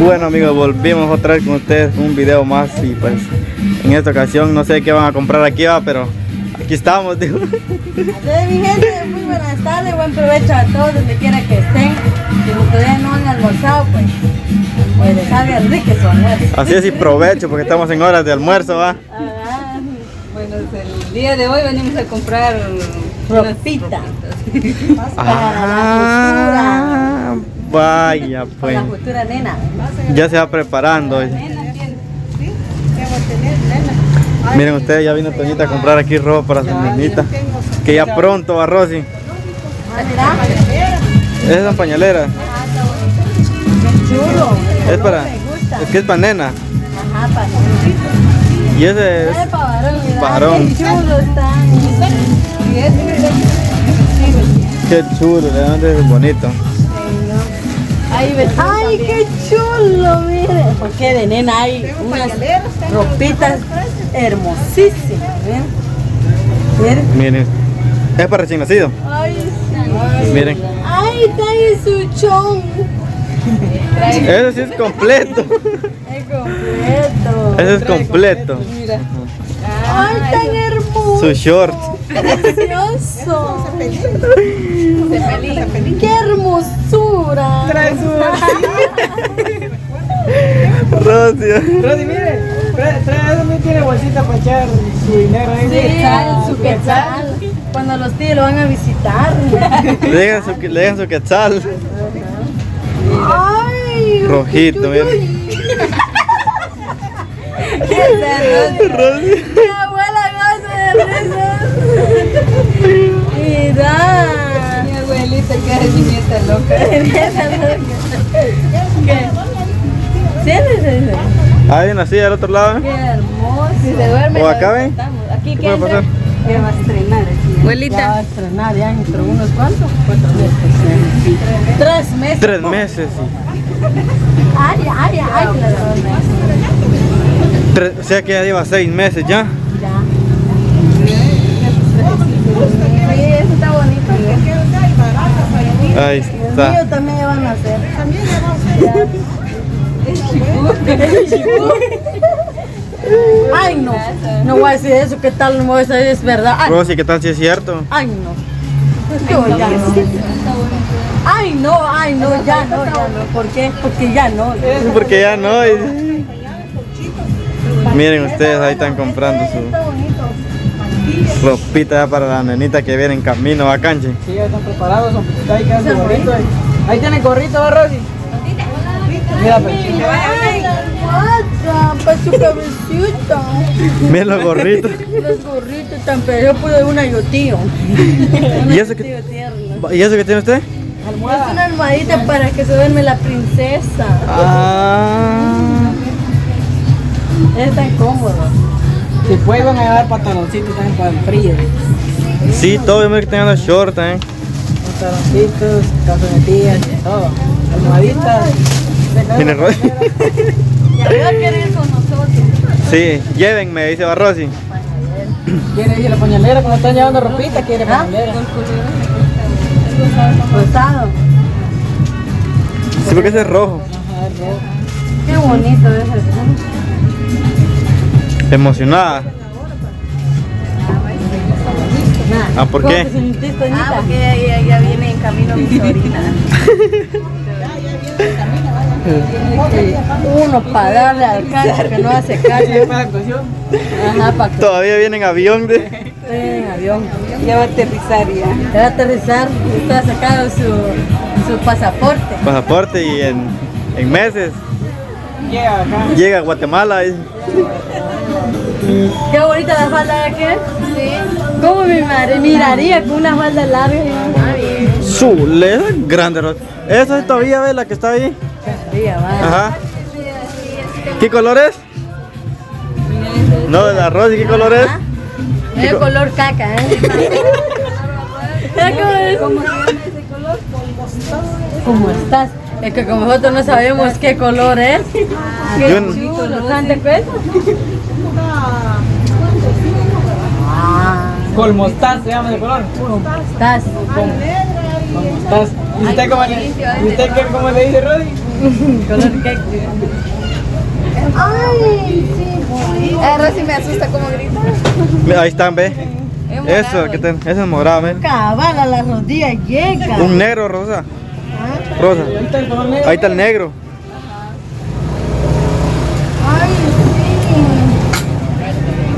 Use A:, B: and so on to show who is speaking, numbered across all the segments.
A: Bueno amigos, volvimos otra vez con ustedes un video más y pues en esta ocasión no sé qué van a comprar aquí va, pero aquí estamos, digo.
B: Entonces, mi gente, muy buenas tardes, buen provecho a todos donde quiera que estén. Si todavía no han almorzado, pues, pues les salga rico su almuerzo.
A: Así es y provecho porque estamos en horas de almuerzo, va.
B: Ah,
C: Bueno, el día de hoy venimos a comprar
B: Ropita.
A: Ah, vaya
B: Con
A: pues.
B: la futura nena.
A: Ya se va preparando. Miren ustedes, ya vino Toñita a comprar aquí ropa para su nenita. Que ya pronto va Rosy.
B: Ah,
A: Esa es pañalera.
B: qué chulo.
A: Es para. Es que es para nena.
B: Ajá, para
A: Y ese es.
B: Qué chulo.
A: Qué chulo, de dónde es bonito.
B: Ay, qué chulo, mire. Porque de nena hay unas ropitas hermosísimas. Miren.
A: Miren. Es para recién nacido.
B: Ay, sí.
A: Miren.
B: Ay, trae su chon.
A: Ese sí es completo.
B: Es completo.
A: Ese es completo.
C: Mira.
B: Ay, tan hermoso.
A: Su short.
B: Precioso. Qué hermosura.
A: Rosy.
D: Rosy, mire, trae, trae, también tiene bolsita para echar su dinero ahí.
B: Sí,
D: Quetzal,
B: su quetzal. Cuando los tíos lo van a visitar.
A: Le dejan su, le dejan su quetzal.
B: Ay,
A: Rojito, miren. Rosy.
B: Mi abuela Mira.
C: Mi abuelita que es mi nieta loca.
B: ¿Qué? Siéntese.
A: Ahí nací al otro lado.
B: Qué hermoso. Si se duerme.
A: ¿O acá ven?
B: Aquí
A: ¿Qué
B: qué
A: puede pasar?
C: Ya va a estrenar aquí.
B: Ya va a
C: Abuelita.
B: estrenar ya dentro de unos cuantos. Cuatro meses. Tres meses.
A: Tres meses.
B: Ay, ay, ay.
A: Tres- o sea que ya lleva seis meses ya.
B: Ya. Sí, eso está bonito.
A: Ahí
B: El mío
A: está.
B: también ya van a hacer. También ya va a hacer. Ay, no. No voy a decir eso. ¿Qué tal? No voy a decir es verdad. Ay,
A: Rosy, ¿qué tal si es cierto?
B: ay no. Yo ya no. Ay, no, ay, no, ya no, ya no. ¿Por qué? Porque ya no.
A: Porque ya no. Miren ustedes, ahí están comprando su ropita ya para la nenita que viene en camino a canche.
D: Sí, ya están preparados, son ahí quedan su gorrito. Ahí, ahí tiene gorrito, ¿va, Rosy? Mira, pues.
B: Su cabecita.
A: Miren los gorritos.
B: Los gorritos tan pero yo pude una yo tío.
A: ¿Y eso, que. ¿Y eso que tiene usted?
B: Es una almohadita para que se duerme la princesa.
A: Ah.
B: Es tan cómodo.
D: Después van a llevar pantaloncitos también para el frío.
A: Sí, todo yo me que tengan los shorts ¿eh?
D: Pantaloncitos, calzonetillas, todo. Almohaditas.
A: Miren, Rosy.
B: Ya veo que ir con nosotros.
A: Sí, llévenme, dice Barrosi.
D: Quiere ir la pañalera, cuando están llevando ropita, quiere
B: ¿Ah?
D: pañalera.
B: Rosado.
A: Sí, porque ese es rojo.
D: Ajá, es rojo.
B: Qué bonito es
A: Emocionada. Ah, ¿por
B: ¿Cómo
A: qué?
C: Ah, porque ya, ya, ya viene en camino mi sobrina.
B: Uno para darle al cacho que no hace caso.
D: Para actuación.
B: Ajá, para que
A: Todavía viene en avión de.
B: en avión.
C: Ya va a aterrizar ya.
B: Te va a aterrizar. Está sacado su, su pasaporte.
A: pasaporte y en, en meses
D: Llega acá.
A: llega a Guatemala. y-
B: Qué bonita la falda de aquel. Sí. ¿Cómo mi madre miraría con una falda larga?
A: Su, le grande. Esa es todavía, ¿ves? La que está ahí.
B: Va.
A: Ajá. ¿Qué color es? No, de la Rosy, ¿qué color es?
B: Es color caca, ¿eh? Es como- ¿Cómo estás? Es que como nosotros no sabemos qué color es. Qué
A: Yo no-
B: chulo, Ah,
D: Colmostaz se llama de color.
B: estás.
D: Colmostaz. ¿Y usted cómo le, ¿y usted qué, cómo le dice, Rodi?
B: Color cake. Ay, sí, bonito.
C: Eh, Rosy me asusta como grita.
A: Ahí están, ve.
C: Es
A: Eso, que ten, ese es morado, ve.
B: Cabal a la rodilla llega.
A: Un negro, rosa.
B: Ah,
A: Rosa.
D: Ahí está el color negro.
A: Ahí está el negro.
B: Ay, sí.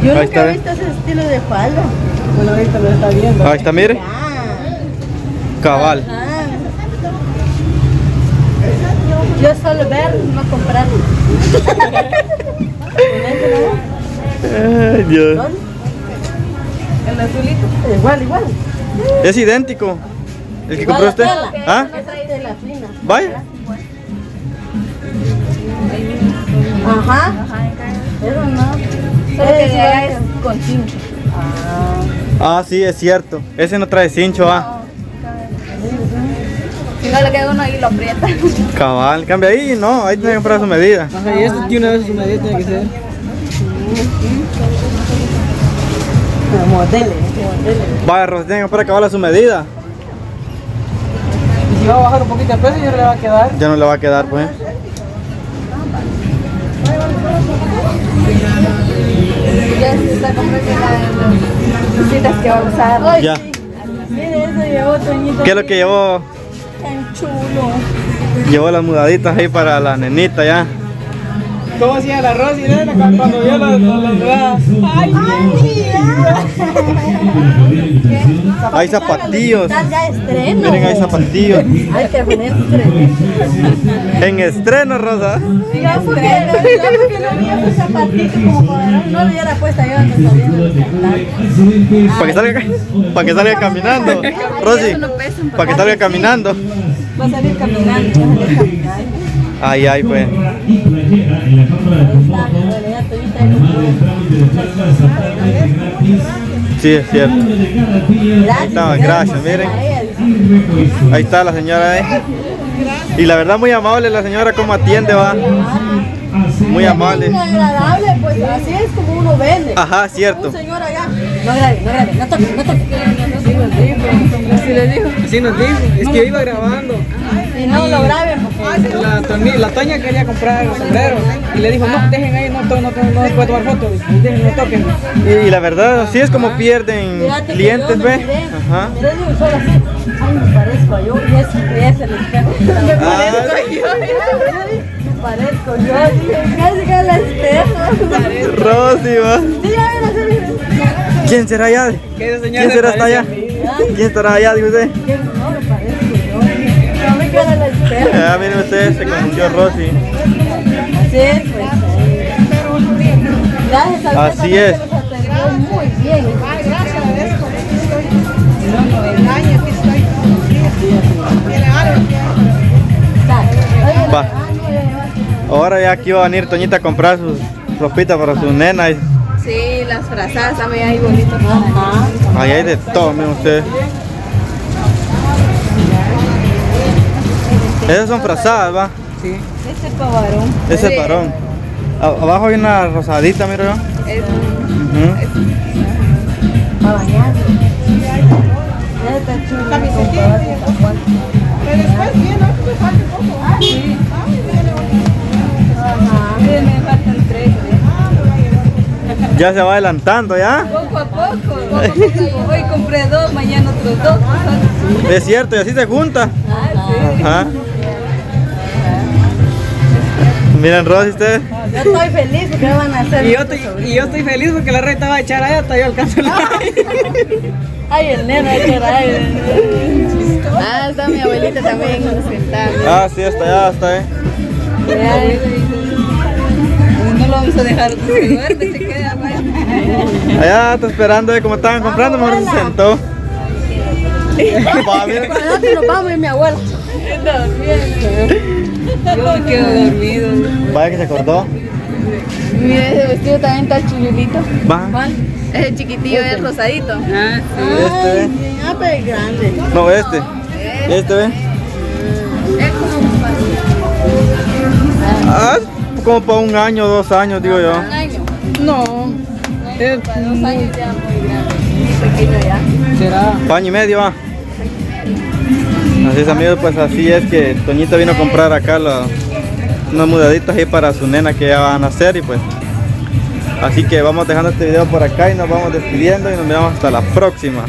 B: Yo
A: Ahí
B: nunca
A: está,
B: he visto ese estilo de falda.
D: Bueno, ahorita lo está viendo.
A: Ahí está, mire.
B: Ah,
A: Cabal.
B: ah. Yo solo ver, no comprar.
A: Ay, Dios.
C: El azulito.
B: Igual, igual.
A: Es idéntico. El que
B: Igual
A: compró
B: la
A: usted.
B: tela.
A: ¿Ah? Vaya.
B: Ajá. Eso no.
C: Solo que de allá
B: es-
C: con cincho.
B: Ah.
A: Ah, sí, es cierto. Ese no trae cincho, ah.
C: Si no le queda uno ahí lo aprieta.
A: Cabal. Cambia ahí, no. Ahí tiene que comprar su medida.
D: Ajá, y este de una vez su medida tiene que ser.
B: Modele, modele.
A: Vaya, Rosa, tiene que comprar cabal a su medida.
D: Y si va a bajar un poquito de peso, ya no le va a quedar.
A: Ya no le va a quedar, pues.
C: Las cositas que va a usar.
B: Ay,
A: Ya.
B: sí. Mire, eso llevó Toñito.
A: ¿Qué es lo que llevó?
B: Tan chulo.
A: Llevó las mudaditas ahí para la nenita ya.
D: ¿Cómo hacía la Rosy, nena, cuando cuando vio los los- los nuevas? ¡Ay,
A: Hay zapatillos.
B: Ya estreno.
A: Miren, hay zapatillos.
B: Hay que poner estreno.
A: En estreno, Rosa.
B: Ya porque, ya porque no había sus zapatitos como para no le hubiera puesto yo los cantantes.
A: Para que salga, para que salga caminando. Rosy, para que salga caminando.
B: Va a salir caminando, ya salió caminando.
A: Ay, ay, pues.
B: Ahí está, bueno, ya Toñita ya compró.
A: Sí, es cierto.
B: Gracias.
A: está, gracias, miren. Ahí está la señora ahí. Y la verdad muy amable la señora como atiende, va. Muy amable.
B: Muy agradable, pues así es como uno vende.
A: Ajá, cierto.
B: Señor allá. No grabe, no grabe, no toque, no toque.
C: Así le dijo.
D: Así nos dijo, es que iba grabando.
B: Y no lo graben.
D: La, la Toña quería comprar sombreros y le dijo, no, dejen ahí, no, no, no se puede tomar fotos, dejen, no toquen.
A: Y la verdad, así es como pierden clientes, ve. Ajá.
B: Ay, me parezco a yo. Y es, y es el espejo. Me
A: Ah.
B: parezco yo. Me parezco yo. Casi que al espejo.
A: Rosy, va. ¿Quién será allá? ¿Quién
D: se
A: será hasta
D: parece
A: allá? ¿Quién estará allá, dice usted?
B: No, me parezco
A: Ustedes, se confundió Rosy.
B: Así es, pues. Gracias al
A: Así es.
B: muy bien. Ya.
A: Ahora ya aquí va a venir Toñita a comprar sus ropitas para su nena. y-
C: Sí, las frazadas también hay bonitos.
B: Ajá.
A: Ahí hay de todo, miren ustedes. Esas son frazadas, va.
D: Sí.
C: Este es para varón.
A: Ese es varón. A- Abajo hay una rosadita, miro yo.
C: Es.
B: Para bañarse. Ese está chulo. Camiseta. Ajá.
C: Miren, me faltan tres.
A: Ya se va adelantando, ¿ya?
C: Poco a poco, poco a poco. Hoy compré dos, mañana otros dos.
A: Es cierto, y así se junta. Ajá. Miren, Rosy, ustedes.
B: Yo estoy feliz porque van a hacer.
D: Y yo, estoy, y yo estoy feliz porque la red estaba a echar allá hasta yo alcanzo la
B: Ay, el neno, ay, ay.
C: Ah, está mi abuelita también sentada.
A: Ah, sí, hasta allá, hasta ahí.
C: No lo vamos a dejar se queda. vaya.
A: Allá está esperando de cómo estaban comprando, mejor se sentó. Va.
B: Cuando vamos mi abuela.
C: Yo me quedo dormido.
A: Vaya que se acordó.
C: Mira, ese vestido también está chulito.
A: Va.
C: Ese chiquitillo es rosadito. Ah,
A: Este, ve.
B: Ah, pero es grande.
A: No, este. Este, ve.
C: Es como para
A: Ah, como para un año, dos años, digo yo.
C: un año.
D: No. Es-
C: Para dos años ya muy grande. Muy pequeño ya.
D: será.
A: Paño y medio, va. Así es, amigos, pues así es que Toñita vino a comprar acá unos mudaditos ahí para su nena que ya van a nacer y pues así que vamos dejando este video por acá y nos vamos despidiendo y nos vemos hasta la próxima.